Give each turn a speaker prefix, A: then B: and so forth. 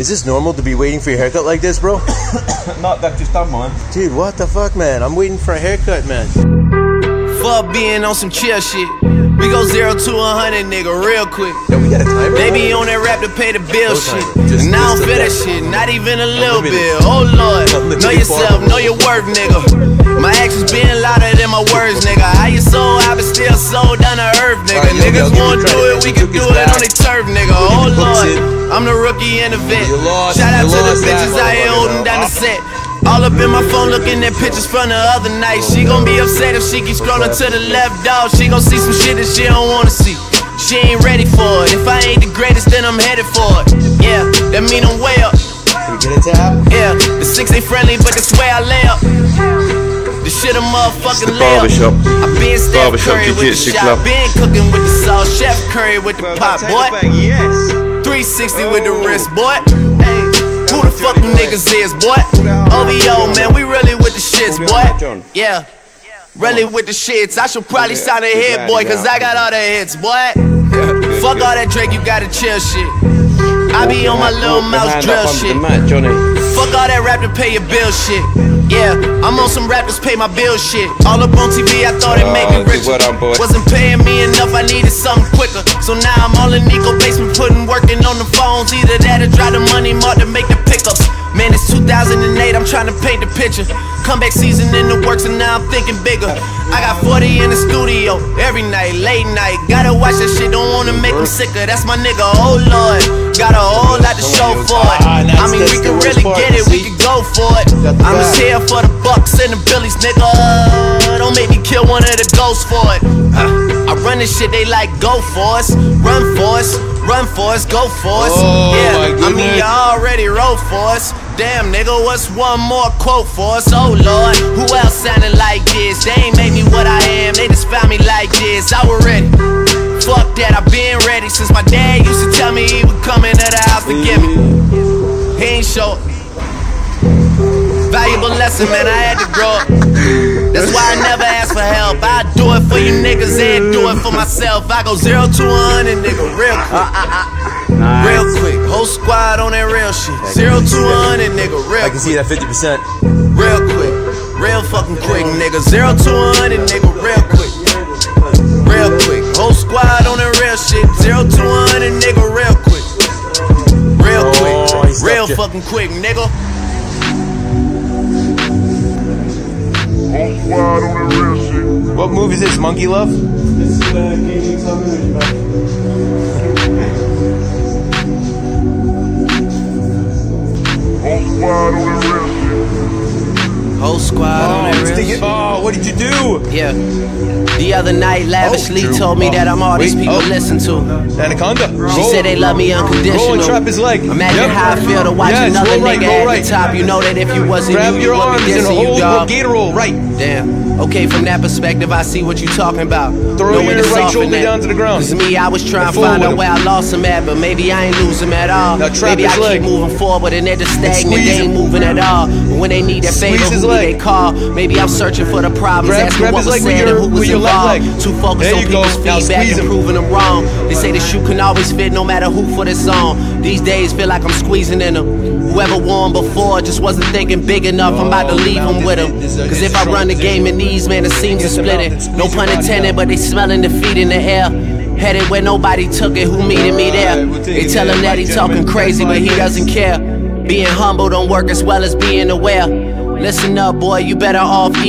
A: Is this normal to be waiting for your haircut like this, bro?
B: Not that just done mine.
A: Dude, what the fuck, man? I'm waiting for a haircut, man.
C: Fuck being on some chill shit. We go zero to a hundred, nigga, real quick.
A: Yo, we got a timer.
C: They be on that rap to pay the bill
A: No
C: shit.
A: timer. Just
C: And I don't feel that shit, not even a little bit. Oh lord, know yourself, know your worth, nigga. My actions being louder than my words, nigga. How you so high but still so down to earth, nigga.
A: Alright, yo,
C: Niggas
A: yo, give
C: wanna do it, we can do it turf, nigga. Oh lord. I'm the rookie and the vet. Shout out to the bitches out here
A: motherfucker,
C: holding down the set. All up in my phone looking at pictures from the other night. She gon' be upset if she keeps scrolling to the left, dog. She gon' see some shit that she don't wanna see. She ain't ready for it. If I ain't the greatest, then I'm headed for it. Yeah, that mean I'm way up.
A: Can we get a tap?
C: Yeah, the six ain't friendly, but that's where I lay up. The shit a motherfucking
D: the
C: lay
D: barbershop.
C: I been Steph
D: Barbershop
C: Curry with the
D: Jiu-Jitsu
C: shot.
D: club.
C: Been cooking with the sauce. Chef Curry with the pot, boy.
B: Yes.
C: 360 with the wrist, boy. Hey, who the fuck them niggas is, boy? OVO, oh, man, we really with the shits, boy. Yeah, really with the shits. I should probably sign a hit, boy, cause I got all the hits, boy. Fuck all that Drake, you gotta chill shit. I be on my Lil Mouse drill shit. Fuck all that rap to pay your bill shit. Yeah, I'm on some rappers pay my bill shit. All up on TV, I thought it made me
D: good
C: richer.
D: well done, boy.
C: Wasn't paying me enough, I needed something quicker. So now I'm all in Nico basement, putting working on the phones. Either that or drive the money mark to make the I'm trying to paint the picture. Comeback season in the works, and now I'm thinking bigger. I got 40 in the studio every night, late night. Gotta watch that shit, don't wanna make them sicker. That's my nigga, oh lord. Got a whole lot to show for it.
A: Ah,
C: I mean, we can really get it, we can go for it. I'm just here for the bucks and the billies, nigga. Don't make me kill one of the ghosts for it. I run this shit, they like go for us, run for us, run for us, go for us.
A: Oh,
C: yeah, I mean you already wrote for us. Damn, nigga, what's one more quote for us? Oh lord, who else sounded like this? They ain't made me what I am, they just found me like this. I was ready. Fuck that, I've been ready since my dad used to tell me he would come into the house to get me. He ain't show. Valuable lesson, man, I had to grow up. That's why I never ask for help. I do it for you niggas and do it for myself. I go zero to a hundred, nigga, real quick. Uh, uh, uh. Real quick. Whole squad on that real shit. Zero to a hundred, nigga, real quick.
A: I can see that 50%.
C: Real quick. Real fucking quick, nigga. Zero to a hundred, nigga, real quick. Real quick. Whole squad on that real shit. Zero to a hundred, nigga, real quick. Real
A: Oh, he
C: quick.
A: stopped
C: Real
A: you.
C: fucking quick, nigga.
A: What movie is this? Monkey Love?
C: Whole squad on that
A: oh, it-
C: shit.
A: Oh, what did you do?
C: Yeah. The other night, lavishly
A: Oh,
C: told me
A: oh,
C: that I'm all these people
A: oh.
C: listen to.
A: Anaconda.
C: She said they love me unconditional.
A: Roll trap his leg.
C: Imagine
A: Yep.
C: how I feel to watch
A: Yes,
C: another
A: right,
C: nigga at
A: right.
C: the top. You know that if you wasn't
A: Grab
C: you, you would be dissing
A: hold
C: you, dog.
A: gator roll right.
C: Damn. Okay, from that perspective, I see what you talking about.
A: Throw
C: Know
A: your right shoulder
C: that.
A: down to the ground.
C: Cause me, I was trying to find out
A: him.
C: where I lost him at, but maybe I ain't lose him at all.
A: Now
C: maybe I
A: leg.
C: keep moving forward and they're just stagnant. They ain't moving at all. But when they need that favor, who do they call? Maybe I'm searching for the problems,
A: Grab-
C: asking
A: grab
C: what was said
A: your-
C: and who was involved. Too focused
A: There
C: on
A: go.
C: people's
A: Now
C: feedback and proving them wrong. They say the shoe can always fit no matter who for the song. These days feel like I'm squeezing in them. Whoever won before just wasn't thinking big enough. I'm about to oh, leave them with them. Cause if I run the game in these, man, the seams are splitting. No pun intended, but they smelling defeat in the air. Headed where nobody took it, who meeted me there? They tell him that he talking crazy, but he doesn't care. Being humble don't work as well as being aware. Listen up, boy, you better off eating.